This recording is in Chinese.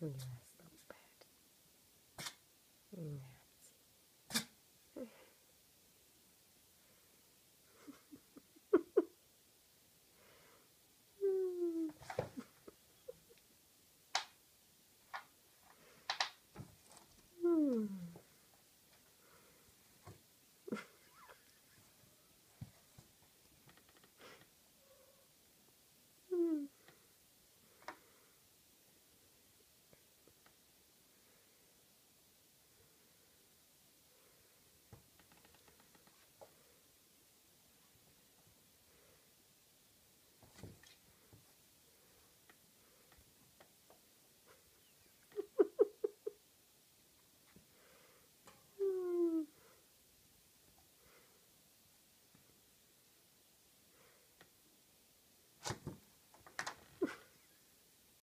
用起来。